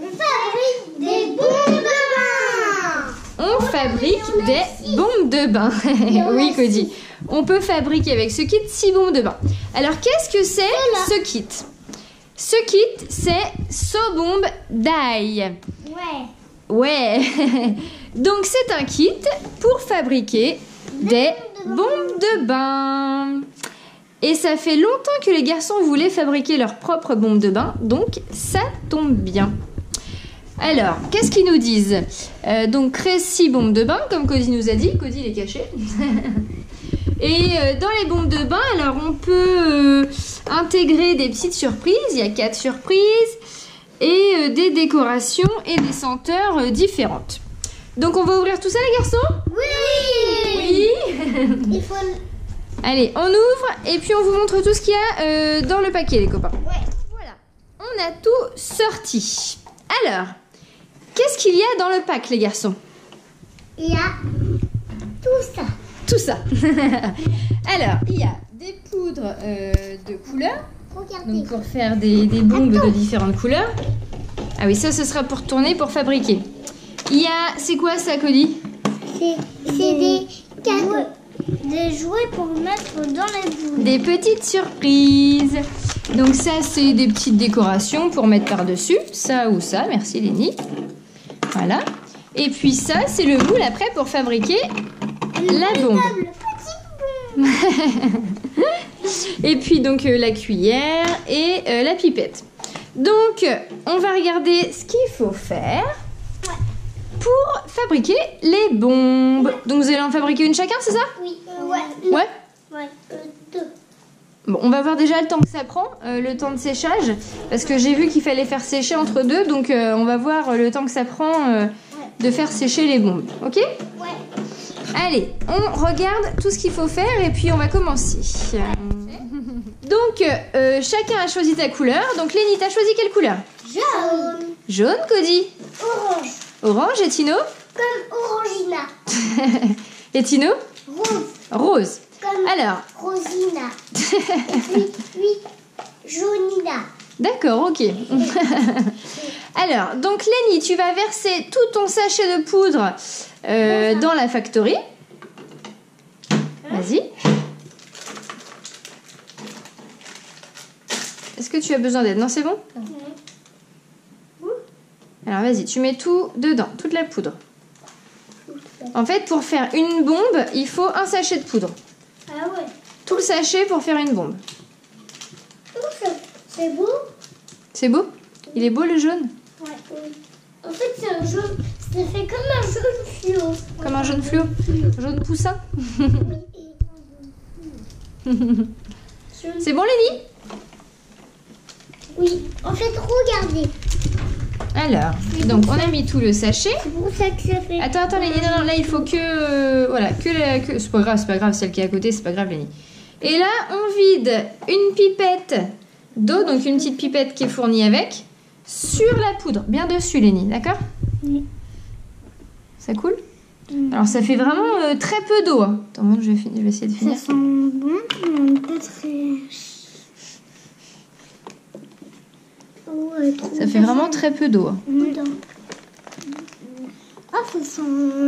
fabrique des bombes de bain. On fabrique des bombes de bain. oui, Cody. On peut fabriquer avec ce kit 6 bombes de bain. Alors, qu'est-ce que c'est ce kit? Ce kit, c'est So-Bombe Dye. Ouais. Ouais. Donc, c'est un kit pour fabriquer des bombes de bain. Et ça fait longtemps que les garçons voulaient fabriquer leurs propres bombes de bain, donc ça tombe bien. Alors, qu'est-ce qu'ils nous disent Euh, Donc, créer 6 bombes de bain, comme Cody nous a dit. Cody, il est caché. Et euh, dans les bombes de bain, alors on peut euh, intégrer des petites surprises. Il y a 4 surprises. Et des décorations et des senteurs différentes. Donc, on va ouvrir tout ça, les garçons? Oui. Oui Il faut. Allez, on ouvre et puis on vous montre tout ce qu'il y a dans le paquet, les copains. Ouais. Voilà, on a tout sorti. Alors, qu'est-ce qu'il y a dans le pack, les garçons? Il y a tout ça. Tout ça. Alors, il y a des poudres euh, de couleurs, Regardez. donc pour faire des, des bombes de différentes couleurs. Ah oui, ça, ce sera pour tourner, pour fabriquer. Il y a, c'est quoi ça, Cody? C'est c'est des cadeaux. Des jouets pour mettre dans les boules. Des petites surprises. Donc ça, c'est des petites décorations pour mettre par-dessus. Ça ou ça. Merci Lénie. Voilà. Et puis ça, c'est le moule après pour fabriquer la bombe. Et puis donc euh, la cuillère et euh, la pipette. Donc, on va regarder ce qu'il faut faire pour fabriquer les bombes. Donc vous allez en fabriquer une chacun, c'est ça? Oui. Ouais. Ouais. Ouais. Bon, on va voir déjà le temps que ça prend, euh, le temps de séchage, parce que j'ai vu qu'il fallait faire sécher entre deux, donc euh, on va voir euh, le temps que ça prend euh, de faire sécher les bombes, ok? Ouais. Allez, on regarde tout ce qu'il faut faire et puis on va commencer. Donc, chacun a choisi ta couleur. Donc, Lénie, t'as choisi quelle couleur? Jaune. Jaune, Cody? Orange. Orange et Tino? Comme Orangina. Et Tino? Rose. Rose. Comme Alors. Puis, oui, Jaunina. D'accord, ok. Alors, donc Lenny, tu vas verser tout ton sachet de poudre euh, dans la factory. Vas-y. Est-ce que tu as besoin d'aide? Non, c'est bon? Alors, vas-y, tu mets tout dedans, toute la poudre. En fait, pour faire une bombe, il faut un sachet de poudre. Ah ouais. Tout le sachet pour faire une bombe. C'est beau. C'est beau Il est beau le jaune Ouais. En fait, c'est un jaune. Ça fait comme un jaune fluo. Comme un jaune fluo Jaune poussin C'est bon Lenny Oui. En fait, regardez. Alors, donc on a mis tout le sachet. C'est pour ça que ça fait. Attends, attends Lenny, non, non, là il faut que... euh, voilà, que... que c'est pas grave, c'est pas grave, celle qui est à côté, c'est pas grave Lenny. Et là, on vide une pipette d'eau, donc une petite pipette qui est fournie avec, sur la poudre, bien dessus Lenny, d'accord Oui. Ça coule Alors ça fait vraiment euh, très peu d'eau. hein. Attends, je vais, finir- je vais essayer de Ça finir. sent bon, mais pas très. Ouais, trop Ça fait vraiment très peu d'eau. hein. Ah, ça sent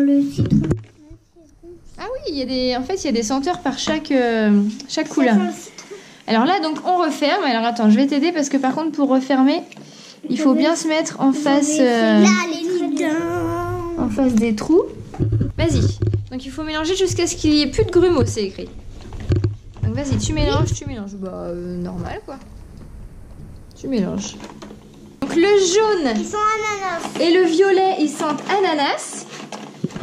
le citron. Ah oui, il y a des, en fait, il y a des senteurs par chaque, euh, chaque couleur. Alors là, donc on referme. Alors attends, je vais t'aider parce que par contre, pour refermer, il faut bien se mettre en face, euh, en face des trous. Vas-y. Donc il faut mélanger jusqu'à ce qu'il y ait plus de grumeaux, c'est écrit. Donc vas-y, tu mélanges, tu mélanges. Bah euh, normal quoi. Tu mélanges. Donc le jaune Ils sont ananas. et le violet, ils sentent ananas.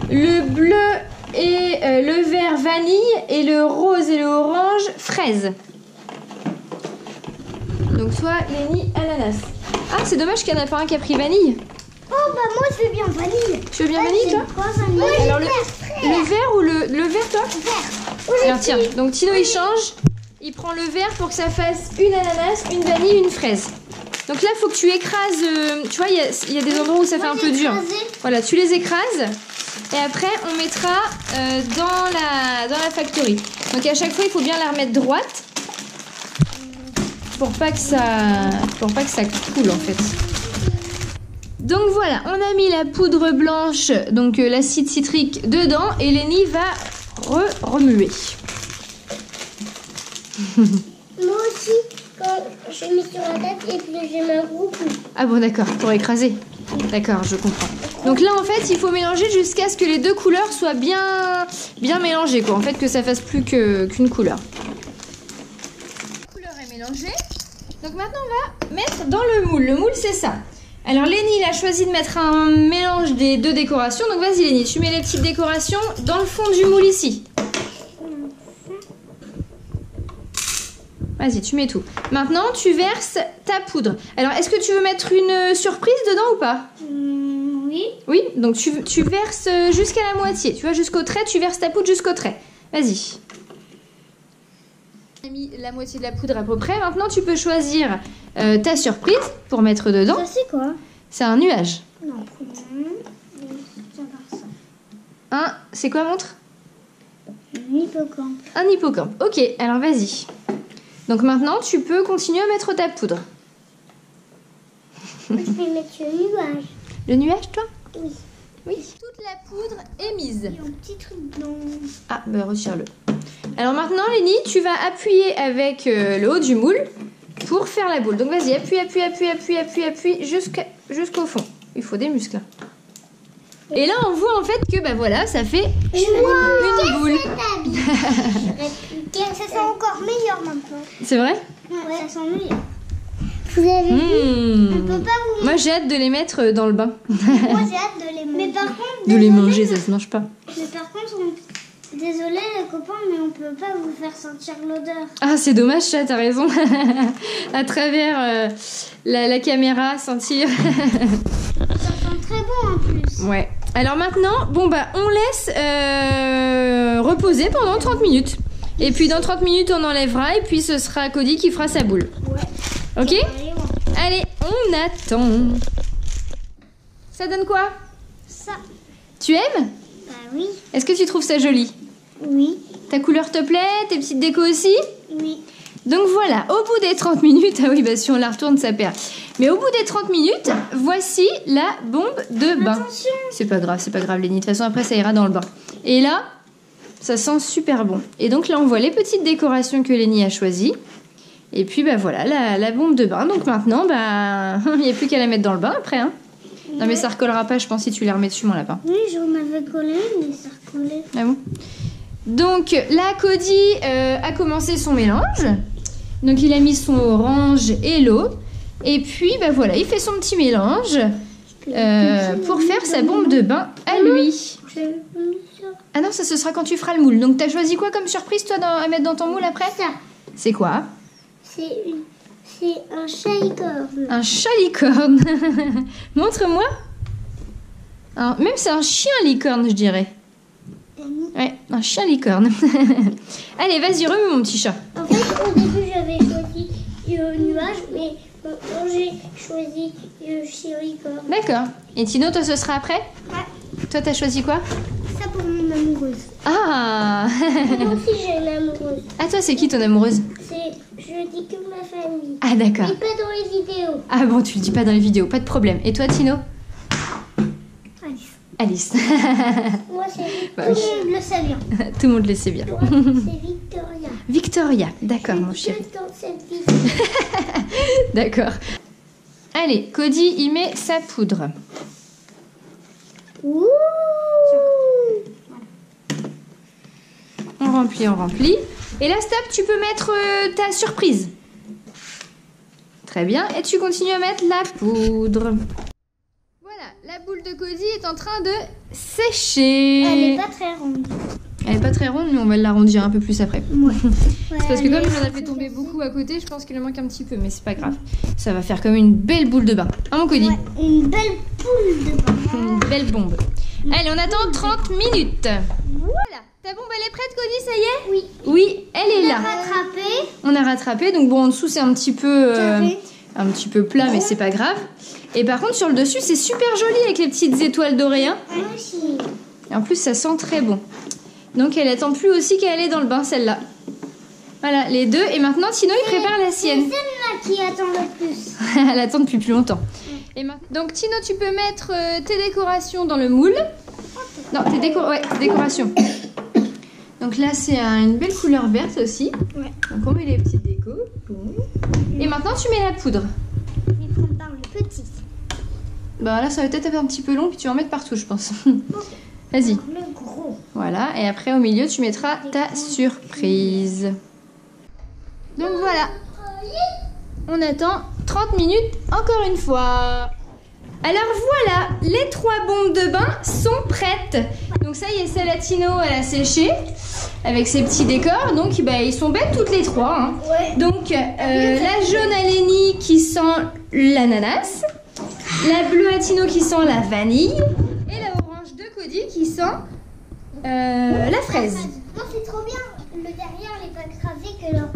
Le bleu et euh, le vert vanille et le rose et le orange fraise. Donc toi, Lénie, ananas. Ah, c'est dommage qu'il n'y en a pas un qui a pris vanille. Oh, bah moi, je veux bien vanille. Tu veux bien vanille, toi Alors le, le vert ou le, le vert, toi Alors tiens, donc Tino il change. Il prend le vert pour que ça fasse une ananas, une vanille, une fraise. Donc là, il faut que tu écrases. euh, tu vois, il y a, il y a des endroits où ça fait un peu dur. Voilà, tu les écrases. Et après, on mettra euh, dans, la, dans la factory. Donc à chaque fois, il faut bien la remettre droite. pour pas que ça, pour pas que ça coule en fait. Donc voilà, on a mis la poudre blanche, donc euh, l'acide citrique dedans, et Lenny va re- remuer. Moi aussi, quand je mets sur la tête et puis j'ai ma groupe. Ah bon, d'accord, pour écraser. D'accord, je comprends. Donc là, en fait, il faut mélanger jusqu'à ce que les deux couleurs soient bien, bien mélangées, quoi. En fait, que ça fasse plus qu'une couleur. La couleur est mélangée. Donc maintenant, on va mettre dans le moule. Le moule, c'est ça. Alors, Lénie, il a choisi de mettre un mélange des deux décorations. Donc, vas-y, Lénie, tu mets les petites décorations dans le fond du moule ici. Vas-y, tu mets tout. Maintenant, tu verses ta poudre. Alors, est-ce que tu veux mettre une surprise dedans ou pas? Oui. Oui, donc tu, tu verses jusqu'à la moitié. Tu vois, jusqu'au trait, tu verses ta poudre jusqu'au trait. Vas-y. On a mis la moitié de la poudre à peu près. Maintenant, tu peux choisir euh, ta surprise pour mettre dedans. Ça c'est quoi? C'est un nuage. Non. Un, c'est quoi, montre? Un hippocampe. Un hippocampe. Ok, alors vas-y. Donc maintenant, tu peux continuer à mettre ta poudre. Je vais mettre le nuage. Le nuage, toi Oui. Oui. Toute la poudre est mise. Et un petit truc blanc. Ah, bah retire-le. Alors maintenant, Lénie, tu vas appuyer avec euh, le haut du moule pour faire la boule. Donc vas-y, appuie, appuie, appuie, appuie, appuie, appuie jusqu'à- jusqu'au fond. Il faut des muscles. hein. Et là, on voit en fait que bah voilà, ça fait une boule. Ça sent encore meilleur maintenant. C'est vrai? Ouais, ça sent meilleur. Vous avez Mmh. On peut pas vous Moi, j'ai hâte de les mettre euh, dans le bain. Moi j'ai hâte de les manger. Mais par contre, De les manger, ça se mange pas. Mais par contre, on... désolé les copains, mais on peut pas vous faire sentir l'odeur. Ah, c'est dommage, ça, t'as raison. à travers euh, la, la caméra, sentir. Ça sent très bon en plus. Ouais. Alors maintenant, bon bah on laisse euh, reposer pendant 30 minutes. Et puis dans 30 minutes on enlèvera et puis ce sera Cody qui fera sa boule. Ouais. Ok Allez, on- attend. Ça donne quoi? Ça. Tu aimes? Bah oui. Est-ce que tu trouves ça joli? Oui. Ta couleur te plaît? Tes petites décos aussi? Oui. Donc voilà, au bout des 30 minutes, ah oui bah si on la retourne ça perd. Mais au bout des 30 minutes, voici la bombe de bain. C'est pas grave, c'est pas grave, Lénie. De toute façon, après, ça ira dans le bain. Et là, ça sent super bon. Et donc là, on voit les petites décorations que Lénie a choisies. Et puis, bah voilà, la, la bombe de bain. Donc maintenant, bah, il n'y a plus qu'à la mettre dans le bain après. Hein. Non, mais ça recollera pas, je pense, si tu les remets dessus, mon lapin. Oui, j'en avais collé, mais ça recollait. Ah bon? Donc là, Cody euh, a commencé son mélange. Donc il a mis son orange et l'eau. Et puis, bah voilà, il fait son petit mélange euh, pour faire sa bombe de bain à lui. Ah non, ça ce sera quand tu feras le moule. Donc t'as choisi quoi comme surprise toi dans- à mettre dans ton moule après? C'est quoi? C'est une... C'est un chat licorne. Un chat licorne. Montre-moi. Même c'est un chien licorne, je dirais. Ouais, un chien licorne. Allez, vas-y, remue mon petit chat. En fait, au début, j'avais choisi le nuage, mais maintenant, j'ai choisi le chat licorne. D'accord. Et Tino, toi ce sera après Ouais. Toi t'as choisi quoi Ça pour mon amoureuse. Ah Moi aussi, j'ai une amoureuse. Ah toi c'est qui ton amoureuse? C'est... Je dis que ma famille. Ah d'accord. Pas dans les vidéos. Ah bon, tu le dis pas dans les vidéos, pas de problème. Et toi Tino? Alice. Moi, c'est... Bah Tout le monde le sait bien. Tout le monde le sait bien. C'est Victoria. Victoria, d'accord mon chéri. D'accord. Allez, Cody y met sa poudre. Ouh On remplit, on remplit. Et là, stop, tu peux mettre euh, ta surprise. Très bien. Et tu continues à mettre la poudre. Voilà, la boule de Cody est en train de sécher. Elle est pas très ronde. Elle est pas très ronde, mais on va l'arrondir un peu plus après. Ouais. Parce que comme j'en ai fait tomber beaucoup à côté, je pense qu'il en manque un petit peu, mais c'est pas grave. Ça va faire comme une belle boule de bain. Hein, mon Cody? Ouais, une belle poule de bain. Une belle bombe. Allez, on attend 30 minutes. Voilà. Ta bombe, elle est prête, Cody, ça y est Oui. Oui, elle est là. Rattrapé. On a rattrapé, donc bon, en dessous, c'est un petit peu... euh, un petit peu plat, mais c'est pas grave. Et par contre, sur le dessus, c'est super joli avec les petites étoiles dorées. hein. Moi aussi. Et en plus, ça sent très bon. Donc, elle attend plus aussi qu'à aller dans le bain, celle-là. Voilà, les deux. Et maintenant, Tino, il prépare la C'est sienne. celle-là qui attend le plus. Elle attend depuis plus longtemps. Et Donc, Tino, tu peux mettre euh, tes décorations dans le moule. Non, tes, déco- ouais, tes décorations. Donc là, c'est un- une belle couleur verte aussi. Ouais. Donc, on met les petites décos. Et maintenant, tu mets la poudre. Je vais prendre par le petit. Bah là, ça va peut-être être un petit peu long, puis tu vas en mettre partout, je pense. Vas-y. Le gros. Voilà, et après au milieu, tu mettras ta surprise. Donc voilà, on attend 30 minutes encore une fois. Alors voilà, les trois bombes de bain sont prêtes. Donc ça y est, celle à Tino, elle a séché avec ses petits décors. Donc bah, ils sont belles toutes les trois. hein. Ouais. Donc euh, la jaune à Lenny qui sent l'ananas, la bleue à Tino qui sent la vanille et la orange de Cody qui sent euh, la fraise. Non, c'est trop bien. Le derrière n'est pas écrasé que leur.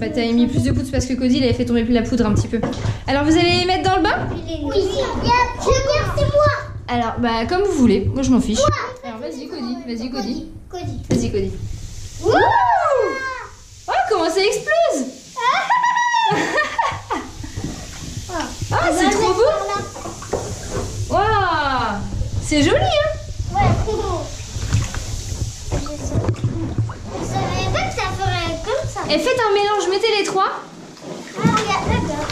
Ah Bah t'as mis plus de poudre parce que Cody il avait fait tomber la poudre un petit peu. Alors vous allez les mettre dans le bain? Oui, c'est moi. Alors bah comme vous voulez, moi je m'en fiche. Alors vas-y Cody, vas-y Cody, Cody. vas-y Cody. Wouh Oh comment ça explose! Ah c'est trop beau. Waouh! C'est joli hein Et faites un mélange, mettez les trois. Ah, regarde, d'accord.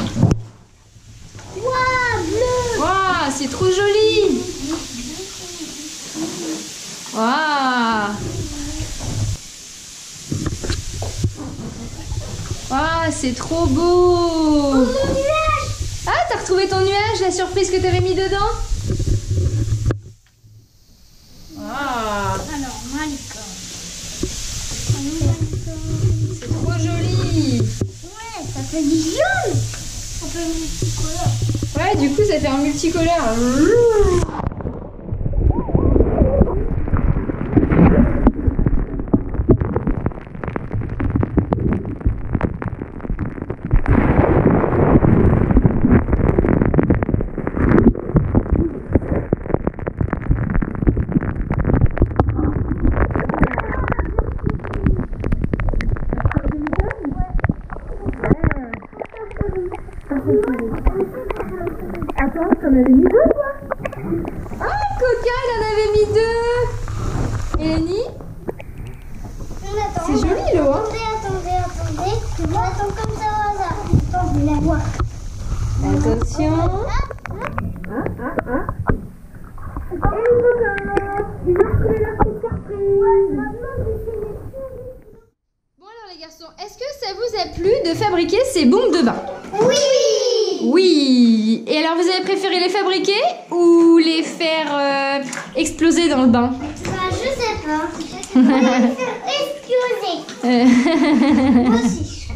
Waouh, bleu. Waouh c'est trop joli Waouh Waouh c'est trop beau Mon nuage. Ah, t'as retrouvé ton nuage, la surprise que t'avais mis dedans? Ouais, du coup, ça fait un multicolore. Attends, t'en avais mis deux, toi Ah, Coca, il en avait mis deux Eleni. C'est joli, l'eau, hein Attendez, attendez, attendez. On attend comme ça au hasard. Attends, la voir. Attention Bon alors les garçons, est-ce que ça vous a plu de fabriquer ces bombes de bain Oui Oui Et alors vous avez préféré les fabriquer ou les faire euh, exploser dans le bain? Bah, je sais pas. On va les faire exploser. Moi aussi.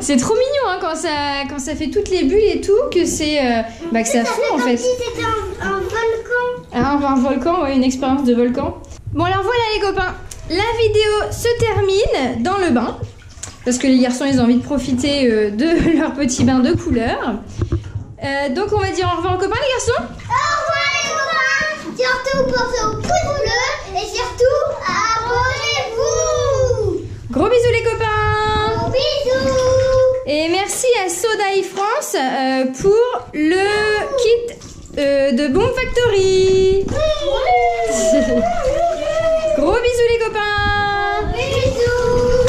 C'est trop mignon hein, quand, ça, quand ça fait toutes les bulles et tout, que c'est euh, bah, que ça Ça fond fait en fait. si c'était un, un volcan. Ah, un, un volcan, ouais, une expérience de volcan. Bon alors voilà les copains, la vidéo se termine dans le bain. Parce que les garçons ils ont envie de profiter euh, de leur petit bain de couleur. Euh, donc on va dire au revoir aux copains les garçons. Au revoir les copains. Surtout pensez au pouce bleu et surtout abonnez-vous. Gros bisous les copains. Gros bisous. Et merci à Sodaï France euh, pour le kit de Bomb Factory. Gros bisous les copains. Bisous